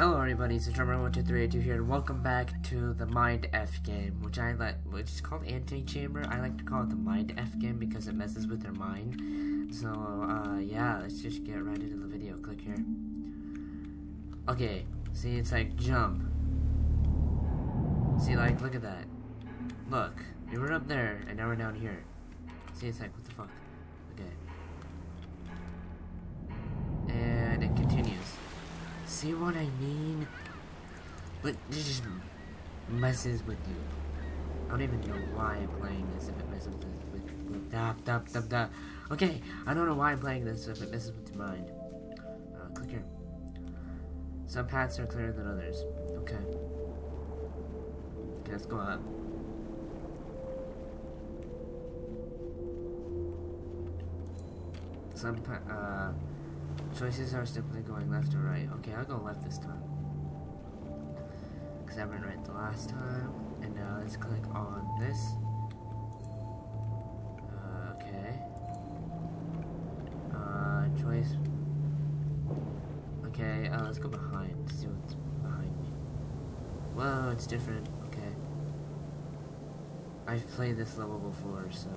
Hello everybody, it's Drummer12382 here, and welcome back to the Mind F game, which I like, which is called Anti-Chamber. I like to call it the Mind F game because it messes with their mind. So, uh, yeah, let's just get right into the video. Click here. Okay, see, it's like jump. See, like, look at that. Look, we were up there, and now we're down here. See, it's like, what the fuck? Okay. And it continues. See what I mean? But this just messes with you. I don't even know why I'm playing this if it messes with with, with da, da, da, da. Okay, I don't know why I'm playing this if it messes with your mind. Uh, click here. Some paths are clearer than others. Okay. Okay, let's go up. Some uh Choices are simply going left or right. Okay, I'll go left this time. Because I went right the last time. And now let's click on this. Uh, okay. Uh, choice. Okay, uh, let's go behind. See what's behind me. Whoa, it's different. Okay. I've played this level before, so...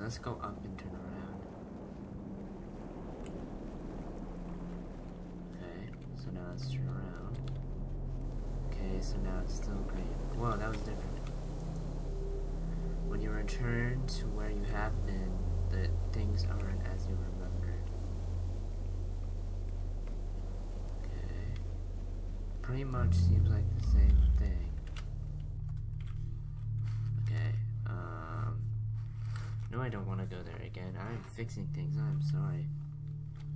let's go up and turn around. Okay, so now let's turn around. Okay, so now it's still green. Whoa, that was different. When you return to where you have been, the things aren't as you remembered. Okay. Pretty much seems like the same thing. Don't want to go there again. I'm fixing things. I'm sorry.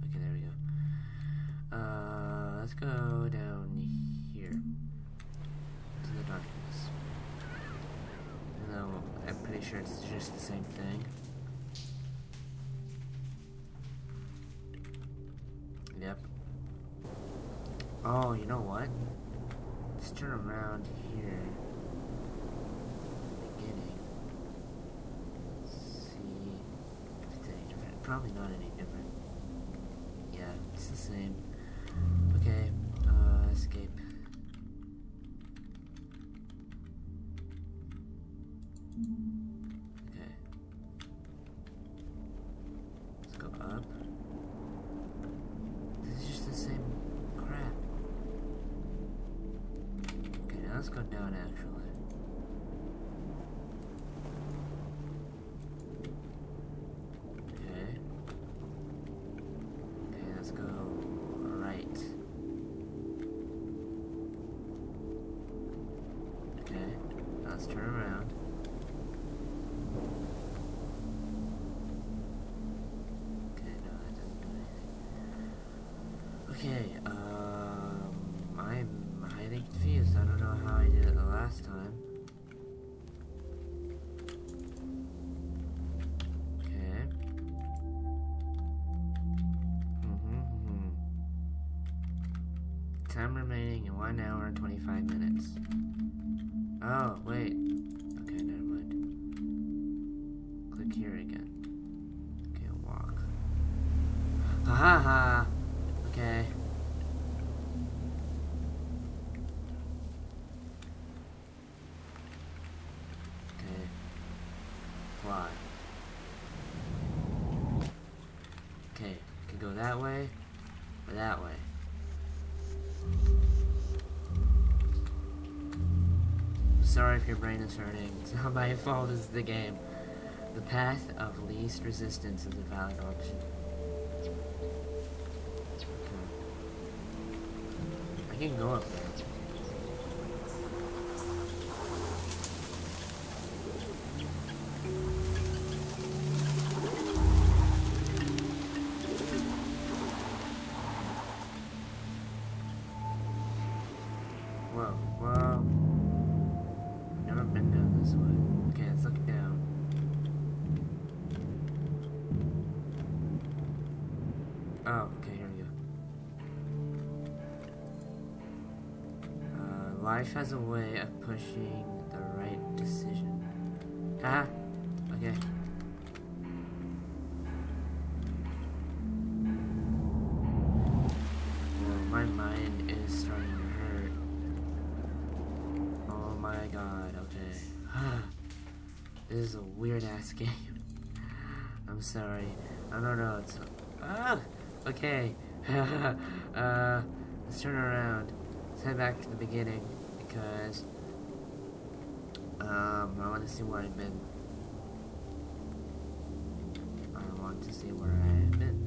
Okay, there we go. Uh, let's go down here To the darkness. Though I'm pretty sure it's just the same thing. Yep. Oh, you know what? Let's turn around here. Beginning. see if it's any different. Probably not any different. Yeah, it's the same. Okay, uh, escape. Okay. Let's go up. This is just the same crap. Okay, now let's go down actually. Let's turn around. Okay, um, I'm highly confused. I don't know how I did it the last time. Okay. Mm-hmm, mm-hmm. Time remaining in 1 hour and 25 minutes. Oh, wait. Okay, never mind. Click here again. Okay, walk. Ha ha ha! Okay. Okay. Fly. Okay, can go that way or that way. Sorry if your brain is hurting. It's not my fault, it's the game. The path of least resistance is a valid option. Hmm. I can go up there. Whoa, whoa. Been down this way. Okay, let's look down. Oh, okay, here we go. Uh, life has a way of pushing the right decision. Haha. Okay. This is a weird ass game. I'm sorry. I don't know, it's... Ah! Okay. uh, let's turn around. Let's head back to the beginning, because... Um, I want to see where I've been. I want to see where I've been.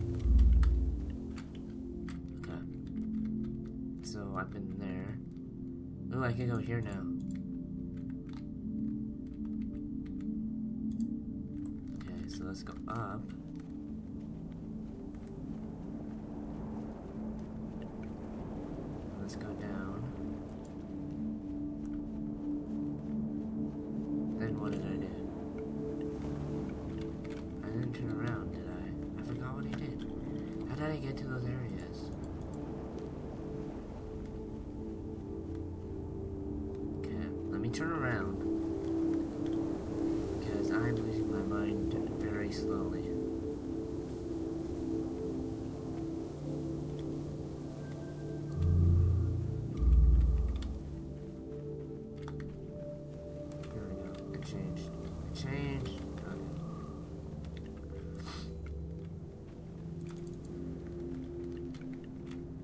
Okay. So, I've been there. Oh, I can go here now. Let's go up. Let's go down. Then what did I do? I didn't turn around, did I? I forgot what I did. How did I get to those areas? Okay, let me turn around. Because I'm losing my mind very slowly. We go. It changed. It changed. Okay.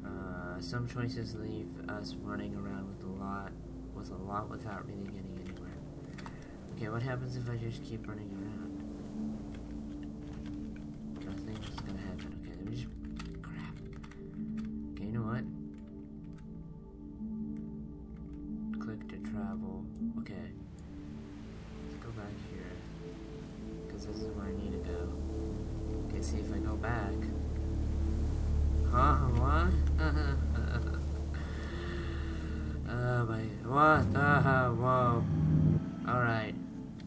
Uh, some choices leave us running around with a lot, with a lot without really getting anywhere. Okay, what happens if I just keep running around? What? Uh, whoa. Alright.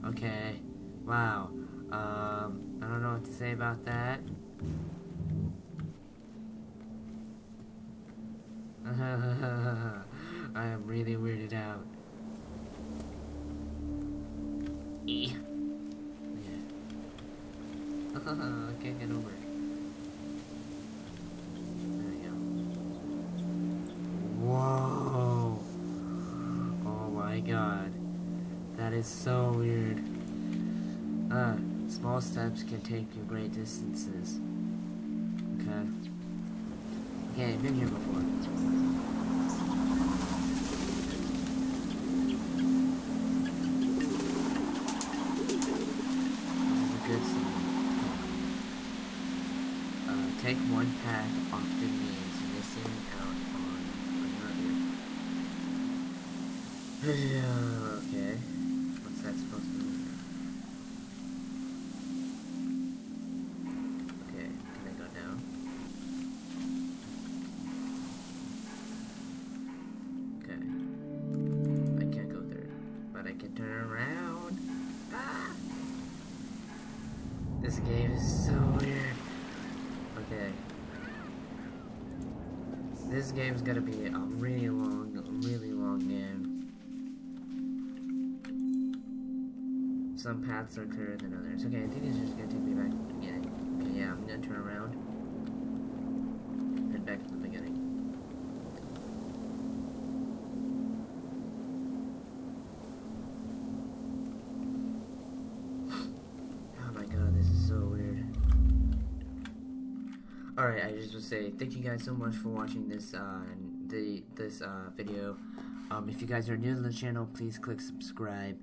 Okay. Wow. Um, I don't know what to say about that. I am really weirded out. E. Yeah. Can't get over it. Is so weird. Uh, small steps can take you great distances. Okay. Okay, I've been here before. This is a good. Uh, take one path often means missing out on another. okay. That supposed to mean? Okay, can I go down? Okay. I can't go there. But I can turn around. Ah! This game is so weird. Okay. This game's gonna be a really long, really long game. Some paths are clearer than others. Okay, I think it's just gonna take me back to the beginning. Okay, yeah, I'm gonna turn around. Head back to the beginning. Oh my god, this is so weird. Alright, I just to say thank you guys so much for watching this uh, the this uh, video. Um, if you guys are new to the channel, please click subscribe.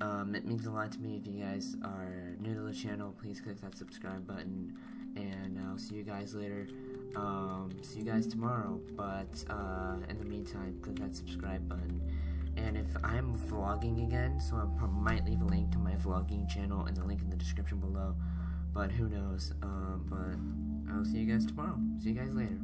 Um, it means a lot to me if you guys are new to the channel. Please click that subscribe button, and I'll see you guys later. Um, see you guys tomorrow. But uh, in the meantime, click that subscribe button. And if I'm vlogging again, so I might leave a link to my vlogging channel and the link in the description below. But who knows? Um, but I'll see you guys tomorrow. See you guys later.